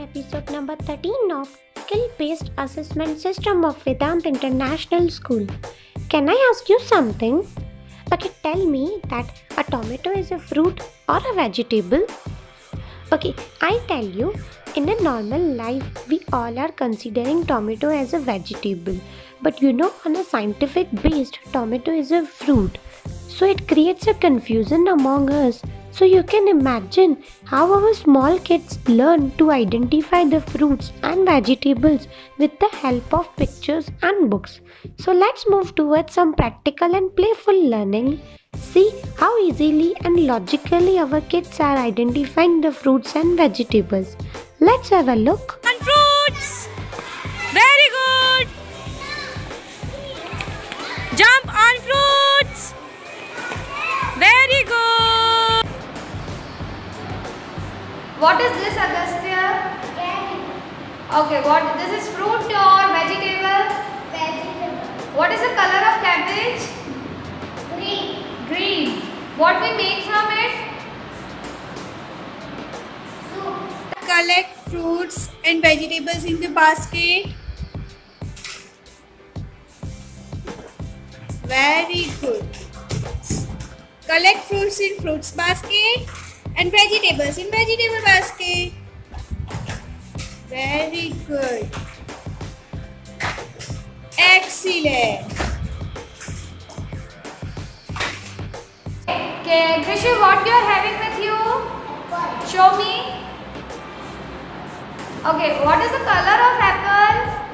episode number 13 of Skill Based Assessment System of Vedant International School. Can I ask you something? Okay, tell me that a tomato is a fruit or a vegetable? Okay, I tell you, in a normal life, we all are considering tomato as a vegetable. But you know, on a scientific based, tomato is a fruit. So it creates a confusion among us. So you can imagine how our small kids learn to identify the fruits and vegetables with the help of pictures and books. So let's move towards some practical and playful learning. See how easily and logically our kids are identifying the fruits and vegetables. Let's have a look. and fruits. Very What is this, Agastya? Okay, what? This is fruit or vegetable? What is the color of cabbage? Green. Green. What we make from it? collect fruits and vegetables in the basket. Very good. Collect fruits in fruits basket and vegetables in vegetable basket. Very good. Excellent. Okay, Krishu, what you are having with you? Show me. Okay, what is the color of apple?